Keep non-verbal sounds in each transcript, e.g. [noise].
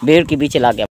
भीड़ के पीछे ला गया।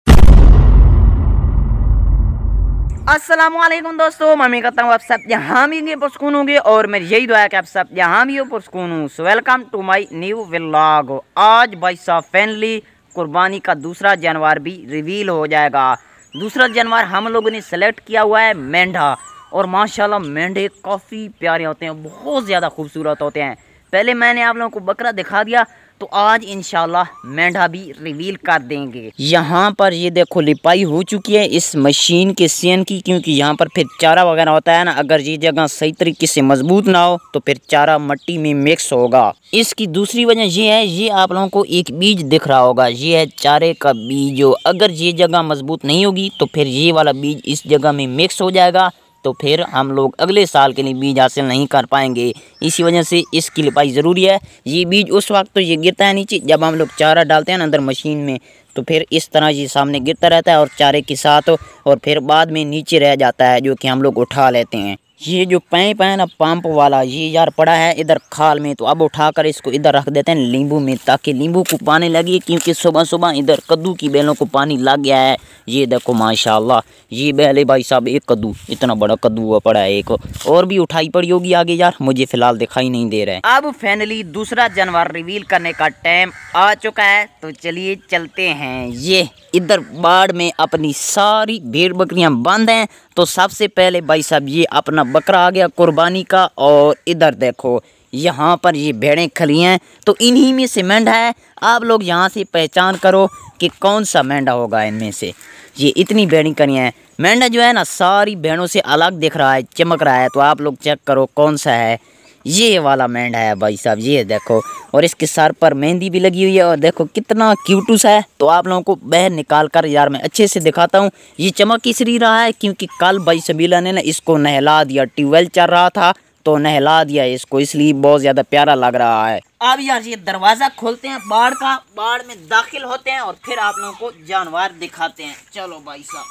असलम दोस्तों मम्मी कहता हूँ आप सब यहाँ भी होंगे, पुरस्कून होंगे, और मेरी यही दुआ है कि आप सब यहाँ भी हो, पुरस्कून हूँ। So welcome to my new vlog आज भाई साहब फैनली कुर्बानी का दूसरा जानवर भी रिवील हो जाएगा। दूसरा जानवर हम लोगों ने सेलेक्ट किया हुआ है मेंढा। और माशाल्लाह, मेंढे काफ़ी प्यारे होते हैं, बहुत ज़्यादा खूबसूरत होते हैं। पहले मैंने आप लोगों को बकरा दिखा दिया तो आज इनशाला मेंढा भी रिवील कर देंगे। यहाँ पर ये देखो, लिपाई हो चुकी है इस मशीन के सीन की, क्योंकि यहाँ पर फिर चारा वगैरह होता है ना, अगर ये जगह सही तरीके से मज़बूत ना हो तो फिर चारा मट्टी में मिक्स होगा। इसकी दूसरी वजह ये है, ये आप लोगों को एक बीज दिख रहा होगा। ये है चारे का बीज। अगर ये जगह मज़बूत नहीं होगी तो फिर ये वाला बीज इस जगह में मिक्स हो जाएगा। तो फिर हम लोग अगले साल के लिए बीज हासिल नहीं कर पाएँगे। इसी वजह से इसकी लिपाई ज़रूरी है, ये बीज उस वक्त तो ये गिरता है नीचे, जब हम लोग चारा डालते हैं ना अंदर मशीन में तो फिर इस तरह ये सामने गिरता रहता है और चारे के साथ और फिर बाद में नीचे रह जाता है, जो कि हम लोग उठा लेते हैं। ये जो पैप है ना पंप वाला ये यार पड़ा है इधर खाल में तो अब उठाकर इसको इधर रख देते हैं नींबू में ताकि नींबू को पानी लगे, क्योंकि सुबह सुबह इधर कद्दू की बेलों को पानी लग गया है। ये देखो माशाल्लाह, ये बेले भाई साहब, एक कद्दू, इतना बड़ा कद्दू हुआ पड़ा है एक, और भी उठाई पड़ी होगी आगे यार, मुझे फ़िलहाल दिखाई नहीं दे रहा है। अब फाइनली दूसरा जानवर रिवील करने का टाइम आ चुका है तो चलिए चलते हैं। ये इधर बाढ़ में अपनी सारी भेड़ बकरियाँ बंद हैं तो सबसे पहले भाई साहब, ये अपना बकरा आ गया कुर्बानी का और इधर देखो, यहाँ पर ये भेड़ें खली हैं। तो इन्हीं में से मेंढा है। आप लोग यहाँ से पहचान करो कि कौन सा मेंढा होगा इनमें से। ये इतनी भेड़ी करी हैं। मेंढा जो है ना, सारी भेड़ों से अलग दिख रहा है, चमक रहा है। तो आप लोग चेक करो कौन सा है। ये वाला मेंढा है भाई साहब, ये देखो। और इसके सर पर मेहंदी भी लगी हुई है और देखो कितना क्यूटूस है। तो आप लोगों को बहर निकाल कर यार मैं अच्छे से दिखाता हूँ। ये चमक इसलिए रहा है क्योंकि कल भाई सबीला ने ना इसको नहला दिया, ट्यूबवेल चल रहा था तो नहला दिया इसको, इसलिए बहुत ज़्यादा प्यारा लग रहा है। अब यार ये दरवाज़ा खोलते हैं, बाढ़ का, बाढ़ में दाखिल होते हैं और फिर आप लोगों को जानवर दिखाते हैं। चलो भाई साहब,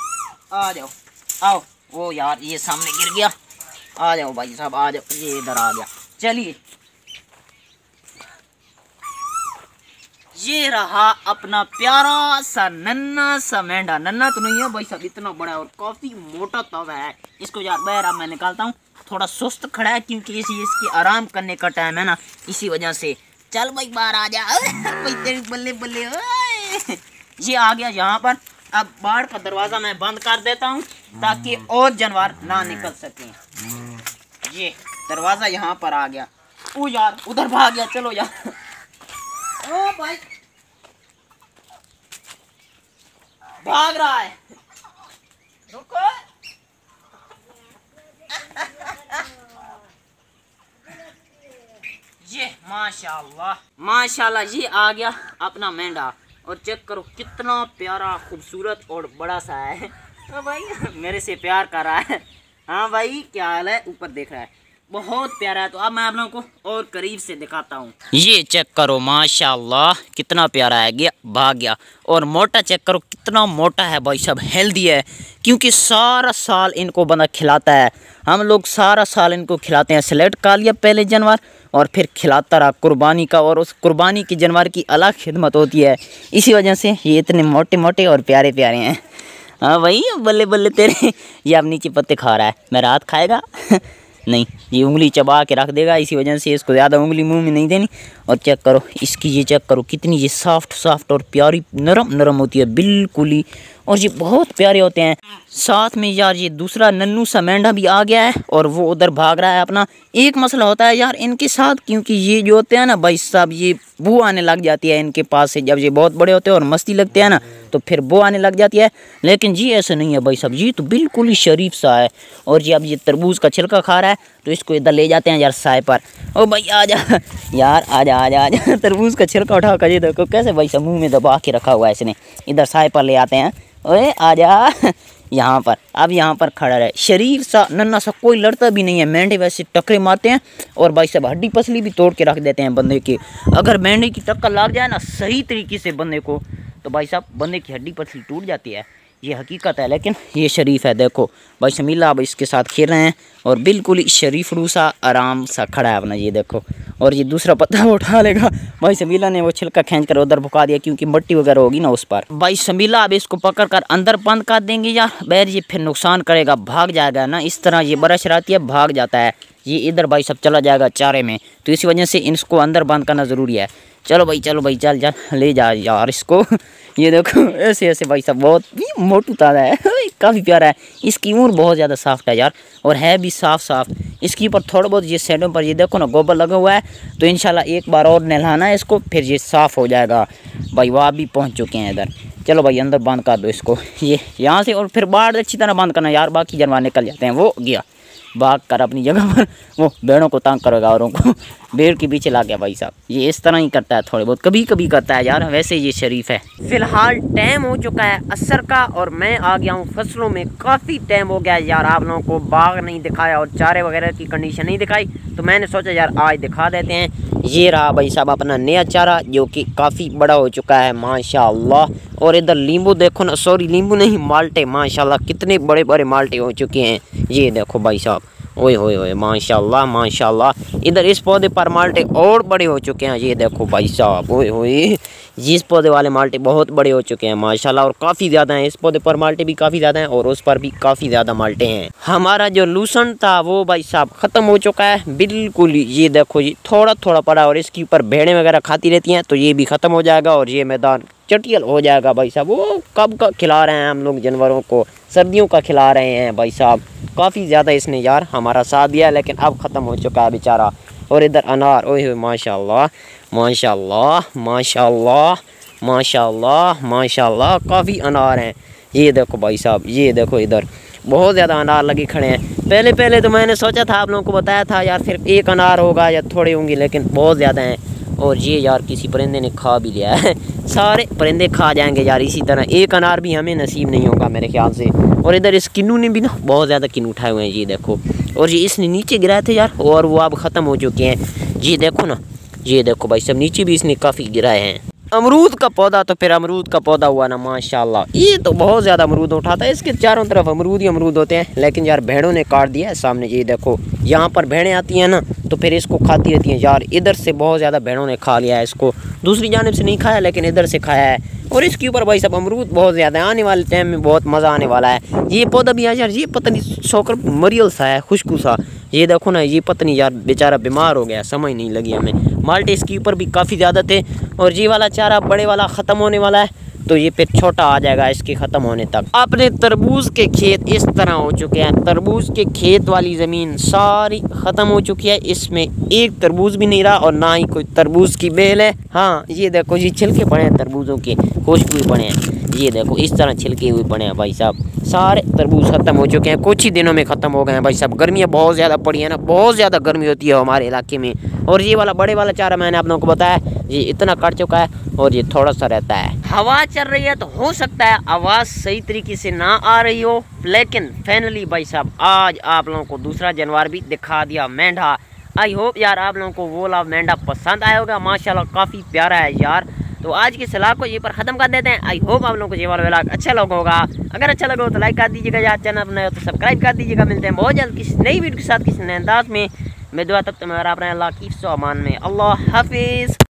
आ जाओ, आओ। वो यार, ये सामने गिर गया। आ जाओ भाई साहब, आ जाओ, ये इधर आ गया। चलिए। ये रहा अपना प्यारा सा नन्ना सा मेंढा नन्ना तो नहीं है भाई साहब, इतना बड़ा और काफ़ी मोटा तवा है। इसको यार बहरा मैं निकालता हूँ। थोड़ा सुस्त खड़ा है क्योंकि इसी इसकी आराम करने का टाइम है ना। इसी वजह से। चल भाई, बाहर आ जा। बल्ले बल्ले ये आ गया यहाँ पर। अब बाढ़ का दरवाज़ा मैं बंद कर देता हूँ ताकि और जानवर ना निकल सकें। ये। दरवाज़ा यहाँ पर आ गया। ओ यार उधर भाग गया चलो यार। ओ भाई। भाग रहा है। रुको। ये माशाल्लाह। माशाल्लाह ये आ गया अपना मेंढा। और चेक करो कितना प्यारा खूबसूरत और बड़ा सा है। तो भाई। मेरे से प्यार कर रहा है। हाँ भाई क्या हाल है? ऊपर देख रहा है। बहुत प्यारा है तो अब मैं आप लोगों को और करीब से दिखाता हूँ। ये चेक करो, माशाल्लाह, कितना प्यारा है, गया, भाग गया। और मोटा चेक करो, कितना मोटा है भाई, सब हेल्दी है, क्योंकि सारा साल इनको बंदा खिलाता है। हम लोग सारा साल इनको खिलाते हैं सेलेक्ट कर लिया पहले जानवर, और फिर खिलाता रहा कुर्बानी का, और उस कुर्बानी के जानवर की अलग खिदमत होती है। इसी वजह से ये इतने मोटे मोटे और प्यारे प्यारे हैं। हाँ भाई बल्ले बल्ले तेरे, ये अब नीचे पत्ते खा रहा है, मैं रात खाएगा। [laughs] नहीं, ये उंगली चबा के रख देगा, इसी वजह से इसको ज़्यादा उंगली मुँह में नहीं देनी। और चेक करो, इसकी ये चेक करो, कितनी ये सॉफ्ट सॉफ्ट और प्यारी नरम नरम होती है, बिल्कुल ही और ये बहुत प्यारे होते हैं। साथ में यार ये दूसरा नन्नू सा मेंढा भी आ गया है और वो उधर भाग रहा है अपना। एक मसला होता है यार इनके साथ, क्योंकि ये जो होते हैं ना भाई साहब, ये बू आने लग जाती है इनके पास से। जब ये बहुत बड़े होते हैं और मस्ती लगते हैं ना तो फिर बो आने लग जाती है। लेकिन जी ऐसे नहीं है भाई साहब, ये तो बिल्कुल ही शरीफ सा है। और जी अब ये तरबूज का छिलका खा रहा है तो इसको इधर ले जाते हैं यार साय पर। ओ भाई आ जा यार आ जा आ जा आ जा [laughs] तरबूज का छिलका उठा कर ये देखो, कैसे भाई साहब मुँह में दबा के रखा हुआ है इसने। इधर साय पर ले आते हैं। ओए जा। यहाँ पर, अब यहाँ पर खड़ा रहे। शरीर सा नन्ना सा कोई लड़ता भी नहीं है। मेंढे वैसे टकरे मारते हैं और भाई साहब हड्डी पसली भी तोड़ के रख देते हैं बंदे की। अगर मेंढे की टक्कर लग जाए ना सही तरीके से बंदे को तो भाई साहब बंदे की हड्डी पसली टूट जाती है। ये हकीकत है, लेकिन ये शरीफ है, देखो। भाई शमीला अब इसके साथ खेल रहे हैं और बिल्कुल शरीफ रूसा आराम सा खड़ा है अपना, ये देखो। और ये दूसरा पत्ता वो उठा लेगा। भाई समीला ने वो छिलका खींच कर उधर भुका दिया क्योंकि मट्टी वगैरह होगी ना उस पर। भाई समीला, अब इसको पकड़ कर अंदर बंद कर देंगे या? बैर, ये फिर नुकसान करेगा, भाग जाएगा ना? इस तरह ये बरस रहती है भाग जाता है। ये इधर भाई सब चला जाएगा चारे में। तो इसी वजह से इसको अंदर बंद करना ज़रूरी है। चलो भाई चलो भाई, चल जा ले जा यार इसको। [laughs] ये देखो, ऐसे ऐसे भाई सब बहुत मोटू ताज़ा है। [laughs] काफ़ी प्यारा है। इसकी उम्र बहुत ज़्यादा साफ्ट है यार, और है भी साफ़ साफ़ इसके ऊपर थोड़ा बहुत ये साइडों पर ये देखो ना, गोबर लगा हुआ है। तो इनशाला एक बार और नहलाना है इसको, फिर ये साफ़ हो जाएगा। भाई वहाँ भी पहुँच चुके हैं इधर। चलो भाई, अंदर बंद कर दो इसको। [laughs] ये यहाँ से और फिर बाहर अच्छी तरह बंद करना यार, बाकी जानवर निकल जाते हैं। वो गया। भाग कर अपनी जगह पर। वो भेड़ों को तंग करेगा औरों को। भेड़ के पीछे ला गया भाई साहब। ये इस तरह ही करता है थोड़े बहुत। कभी कभी करता है यार, वैसे ये शरीफ है। फ़िलहाल टाइम हो चुका है असर का और मैं आ गया हूँ फ़सलों में। काफ़ी टाइम हो गया यार, आप लोगों को बाघ नहीं दिखाया और चारे वगैरह की कंडीशन नहीं दिखाई। तो मैंने सोचा यार आज दिखा देते हैं। ये रहा भाई साहब अपना नया चारा, जो कि काफ़ी बड़ा हो चुका है, माशाल्लाह। और इधर नींबू देखो ना सॉरी लींबू नहीं, माल्टे, माशाल्लाह, कितने बड़े बड़े माल्टे हो चुके हैं। ये देखो भाई साहब, ओए होए होए माशाल्लाह माशाल्लाह। इधर इस पौधे पर माल्टे और बड़े हो चुके हैं, ये देखो भाई साहब, ओए होए जिस पौधे वाले माल्टे बहुत बड़े हो चुके हैं, माशाल्लाह, और काफ़ी ज़्यादा हैं। इस पौधे पर माल्टे भी काफ़ी ज़्यादा हैं और उस पर भी काफ़ी ज़्यादा माल्टे हैं। हमारा जो लूसन था, वो भाई साहब ख़त्म हो चुका है। बिल्कुल ये देखो जी थोड़ा थोड़ा पड़ा और इसके ऊपर भेड़ें वगैरह खाती रहती हैं तो ये भी ख़त्म हो जाएगा और ये मैदान चटियल हो जाएगा भाई साहब। वो कब का खिला रहे हैं हम लोग जानवरों को? सर्दियों का खिला रहे हैं भाई साहब। काफ़ी ज़्यादा इसने यार हमारा साथ दिया, लेकिन अब ख़त्म हो चुका है बेचारा। और इधर अनार ओह माशाल्लाह। माशाल्लाह माशाल्लाह माशाल्लाह माशाल्लाह, काफ़ी अनार हैं। ये देखो भाई साहब, ये देखो इधर। बहुत ज़्यादा अनार लगे खड़े हैं। पहले पहले तो मैंने सोचा था, आप लोगों को बताया था, यार सिर्फ़ एक अनार होगा या थोड़े होंगे, लेकिन बहुत ज़्यादा हैं। और ये यार किसी परिंदे ने खा भी लिया है। सारे परिंदे खा जाएँगे यार, इसी तरह। एक अनार भी हमें नसीब नहीं होगा, मेरे ख्याल से। और इधर इस किन्नू ने भी ना बहुत ज़्यादा किन्नू उठाए हुए हैं, ये देखो। और ये इसने नीचे गिराए थे यार, और वो अब ख़त्म हो चुके हैं। ये देखो ना ये देखो भाई, सब नीचे भी इसने काफ़ी गिराए हैं। अमरूद का पौधा तो फिर अमरूद का पौधा हुआ ना, माशाल्लाह। ये तो बहुत ज़्यादा अमरूद उठाता है, इसके चारों तरफ़ अमरूद ही अमरूद होते हैं। लेकिन यार, भेड़ों ने काट दिया है सामने, ये देखो। यहाँ पर भेड़ें आती हैं ना तो फिर इसको खाती रहती हैं। यार, इधर से बहुत ज़्यादा भेड़ों ने खा लिया है इसको। दूसरी जानब से नहीं खाया, लेकिन इधर से खाया है। और इसके ऊपर भाई सब अमरूद बहुत ज़्यादा है आने वाले टाइम में बहुत मज़ा आने वाला है। ये पौधा भी यार, ये पता नहीं शोकर मरियल सा है खुशकू सा। ये देखो ना, ये पत्नी यार बेचारा बीमार हो गया, समझ नहीं लगी हमें। माल्टे इसके ऊपर भी काफ़ी ज़्यादा थे और ये वाला चारा बड़े वाला ख़त्म होने वाला है। तो ये फिर छोटा आ जाएगा, इसके ख़त्म होने तक। अपने तरबूज के खेत इस तरह हो चुके हैं। तरबूज के खेत वाली ज़मीन सारी ख़त्म हो चुकी है। इसमें एक तरबूज भी नहीं रहा और ना ही कोई तरबूज की बेल है। हाँ ये देखो जी छिलके पड़े हैं तरबूजों के। खुशबू पड़े हैं। ये देखो, इस तरह छिलके हुए पड़े हैं भाई साहब। सारे तरबूज ख़त्म हो चुके हैं। कुछ ही दिनों में ख़त्म हो गए हैं भाई साहब। गर्मियाँ बहुत ज़्यादा पड़ी है ना। बहुत ज़्यादा गर्मी होती है हमारे इलाके में। और ये वाला बड़े वाला चारा मैंने आप लोगों को बताया, ये इतना कट चुका है और ये थोड़ा सा रहता है। हवा चल रही है तो हो सकता है आवाज़ सही तरीके से ना आ रही हो। लेकिन फाइनली भाई साहब, आज आप लोगों को दूसरा जानवर भी दिखा दिया मेंढा। आई होप यार आप लोगों को वो लाभ मेंढा पसंद आया होगा। माशाल्लाह, काफ़ी प्यारा है यार। तो आज की सलाह को ये पर ख़त्म कर देते हैं। आई होप आप लोगों को ये वाला व्लॉग अच्छा लगा होगा। अगर अच्छा लगा हो तो लाइक कर दीजिएगा यार। चैनल अपने हो तो सब्सक्राइब कर दीजिएगा। मिलते हैं बहुत जल्द किसी नई वीडियो के साथ, किसी नए अंदाज में। मैं दुआ तब तो मैं अपने अल्लाह की सामान में। अल्लाह हाफिज़।